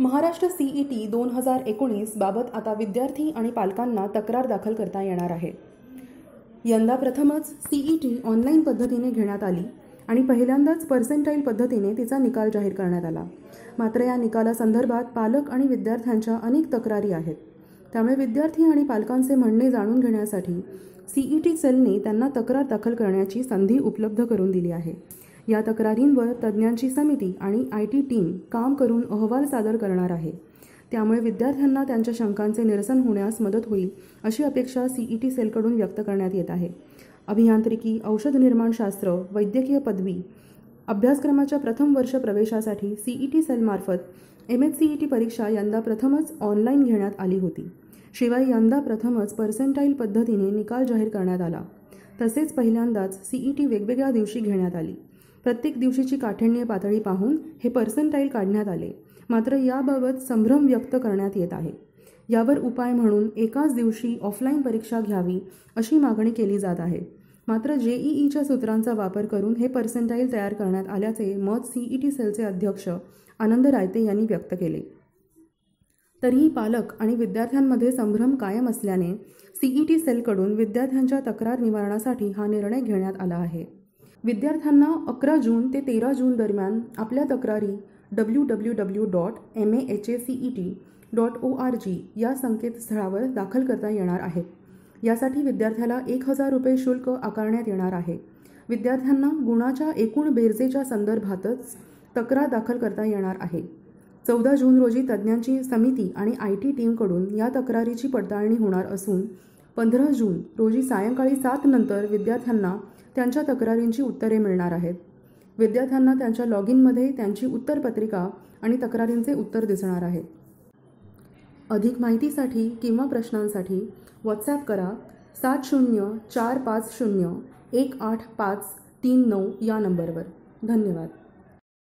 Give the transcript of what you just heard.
Maharashtra CET दोन हजार एकोणीस बाबत आता विद्यार्थी आणि पालकांना तक्रार दाखल करता येणार आहे. यंदा प्रथमच सीईटी ऑनलाईन पद्धतीने घेण्यात आली आणि पहिल्यांदाच पर्सेंटाईल पद्धतीने तिचा निकाल जाहीर करण्यात आला. मात्र या निकालासंदर्भात पालक आणि विद्यार्थ्यांच्या अनेक तक्रारी आहेत. त्यामुळे विद्यार्थी आणि पालकांचे म्हणणे जाणून घेण्यासाठी सीईटी सेलने त्यांना तक्रार दाखल करण्याची संधी उपलब्ध करून दिली आहे. या तक्रारींवर तज्ज्ञांची समिती आणि आय टी टीम काम करून अहवाल सादर करणार आहे. त्यामुळे विद्यार्थ्यांना त्यांच्या शंकांचे निरसन होण्यास मदत होईल अशी अपेक्षा सीईटी सेलकडून व्यक्त करण्यात येत आहे. अभियांत्रिकी औषध निर्माणशास्त्र वैद्यकीय पदवी अभ्यासक्रमाच्या प्रथम वर्ष प्रवेशासाठी सीईटी सेलमार्फत एम एच सीईटी परीक्षा यंदा प्रथमच ऑनलाईन घेण्यात आली होती. शिवाय यंदा प्रथमच पर्सेंटाईल पद्धतीने निकाल जाहीर करण्यात आला. तसेच पहिल्यांदाच सीईटी वेगवेगळ्या दिवशी घेण्यात आली. प्रत्येक दिवशीची काठिण्य पातळी पाहून हे पर्सेंटाईल काढण्यात आले. मात्र याबाबत संभ्रम व्यक्त करण्यात येत आहे. यावर उपाय म्हणून एकाच दिवशी ऑफलाईन परीक्षा घ्यावी अशी मागणी केली जात आहे. मात्र जेईईच्या सूत्रांचा वापर करून हे पर्सेंटाईल तयार करण्यात आल्याचे मत सीईटी सेलचे अध्यक्ष आनंद रायते यांनी व्यक्त केले. तरीही पालक आणि विद्यार्थ्यांमध्ये संभ्रम कायम असल्याने सीईटी सेलकडून विद्यार्थ्यांच्या तक्रार निवारणासाठी हा निर्णय घेण्यात आला आहे. विद्यार्थ्यांना अकरा जून ते तेरा जून दरम्यान आपल्या तक्रारी W W W dot M A H A C E T dot O R G या संकेतस्थळावर दाखल करता येणार आहेत. यासाठी विद्यार्थ्याला एक हजार रुपये शुल्क आकारण्यात येणार आहे. विद्यार्थ्यांना गुणाच्या एकूण बेरजेच्या संदर्भातच तक्रार दाखल करता येणार आहे. चौदा जून रोजी तज्ज्ञांची समिती आणि आय टी टीमकडून या तक्रारीची पडताळणी होणार असून पंधरा जून रोजी सायंकाळी सात नंतर विद्यार्थ्यांना त्यांच्या तक्रारींची उत्तरे मिळणार आहेत. विद्यार्थ्यांना त्यांच्या लॉग इनमध्ये त्यांची उत्तरपत्रिका आणि तक्रारींचे उत्तर दिसणार आहे अधिक माहितीसाठी किंवा प्रश्नांसाठी व्हॉट्सॲप करा सात शून्य चार पाच शून्य एक आठ पाच तीन नऊ या नंबरवर. धन्यवाद.